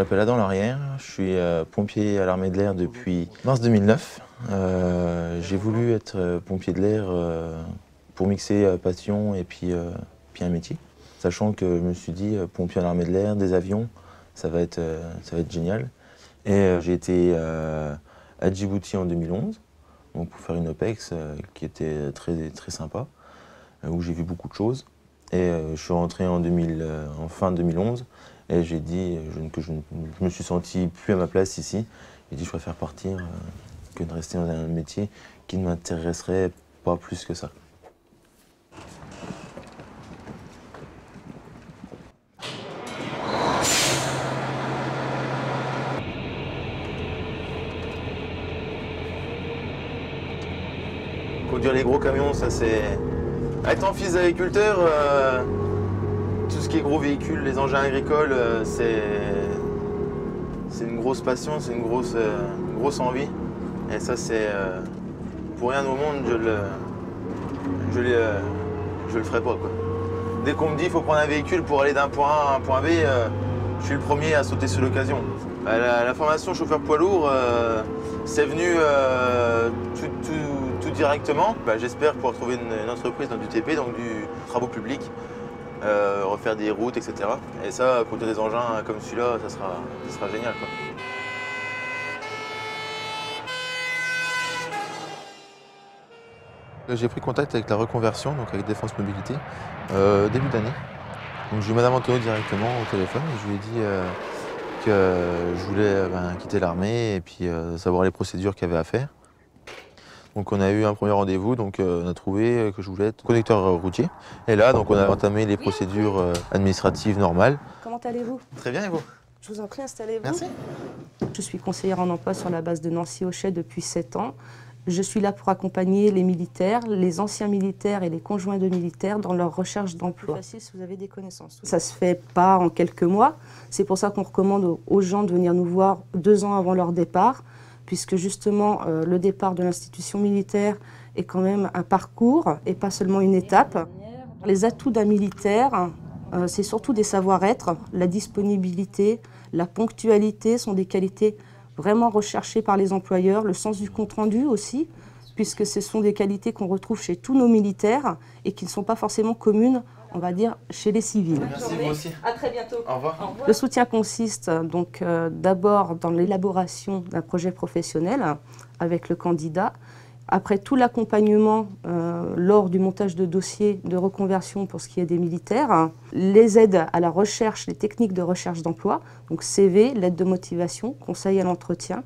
m'appelle Adam Larrière, je suis euh, pompier à l'armée de l'air depuis mars 2009. Euh, j'ai voulu être euh, pompier de l'air pour mixer passion et puis, un métier. Sachant que je me suis dit, pompier à l'armée de l'air, des avions, ça va être, ça va être génial. Et j'ai été à Djibouti en 2011 donc pour faire une OPEX qui était très, très sympa, où j'ai vu beaucoup de choses. Et je suis rentré en, 2000, en fin 2011 et j'ai dit que je, me suis senti plus à ma place ici. J'ai dit je préfère partir euh, que de rester dans un métier qui ne m'intéresserait pas plus que ça. Conduire les gros camions, ça c'est... Étant fils d'agriculteur, euh, gros véhicules, les engins agricoles, euh, c'est une grosse passion, c'est une grosse, euh, grosse envie. Et ça, c'est euh, pour rien au monde, je le, je le, je le ferai pas. Dès qu'on me dit qu'il faut prendre un véhicule pour aller d'un point A à un point B, je suis le premier à sauter sur l'occasion. La, formation chauffeur poids lourd, c'est venu tout, directement. Bah, j'espère pouvoir trouver une, une, entreprise dans du TP, donc du travaux publics, euh, refaire des routes, etc. Et ça, pour des engins comme celui-là, ça sera, ça sera génial. J'ai pris contact avec la reconversion, donc avec Défense Mobilité, euh, début d'année. Donc j'ai eu Madame Antonio directement au téléphone et je lui ai dit euh, que je voulais ben, quitter l'armée et puis savoir les procédures qu'il y avait à faire. Donc on a eu un premier rendez-vous, donc euh, on a trouvé que je voulais être conducteur routier. Et là, donc on a entamé les procédures euh, administratives normales. Comment allez-vous? Très bien, et vous? Je vous en prie, installez-vous. Merci. Je suis conseillère en emploi sur la base de Nancy-Auchet depuis 7 ans. Je suis là pour accompagner les militaires, les anciens militaires et les conjoints de militaires dans leur recherche d'emploi. facile si vous avez des connaissances. Ça se fait pas en quelques mois. C'est pour ça qu'on recommande aux gens de venir nous voir deux ans avant leur départ puisque justement euh, le départ de l'institution militaire est quand même un parcours et pas seulement une étape. Les atouts d'un militaire, euh, c'est surtout des savoir-être, la disponibilité, la ponctualité sont des qualités vraiment recherchées par les employeurs, le sens du compte-rendu aussi, puisque ce sont des qualités qu'on retrouve chez tous nos militaires et qui ne sont pas forcément communes on va dire, chez les civils. Merci, vous aussi. À très bientôt. Au revoir. Le soutien consiste donc euh, d'abord dans l'élaboration d'un projet professionnel avec le candidat. Après tout l'accompagnement euh, lors du montage de dossiers de reconversion pour ce qui est des militaires, les aides à la recherche, les techniques de recherche d'emploi, donc CV, l'aide de motivation, conseil à l'entretien,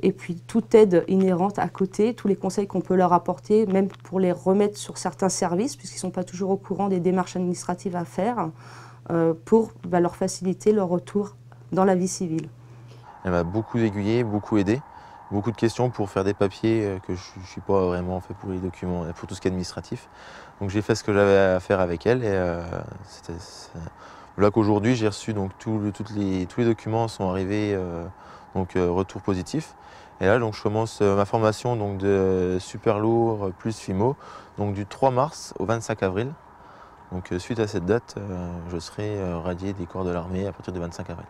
et puis toute aide inhérente à côté, tous les conseils qu'on peut leur apporter, même pour les remettre sur certains services, puisqu'ils ne sont pas toujours au courant des démarches administratives à faire, euh, pour bah, leur faciliter leur retour dans la vie civile. Elle m'a beaucoup aiguillé, beaucoup aidé, beaucoup de questions pour faire des papiers euh, que je ne suis pas vraiment fait pour les documents, pour tout ce qui est administratif. Donc j'ai fait ce que j'avais à faire avec elle et euh, là qu'aujourd'hui j'ai reçu donc tous les documents sont arrivés donc retour positif. Et là, donc, je commence euh, ma formation donc, de super lourd plus FIMO, donc du 3 mars au 25 avril. Donc, euh, suite à cette date, euh, je serai radié des corps de l'armée à partir du 25 avril.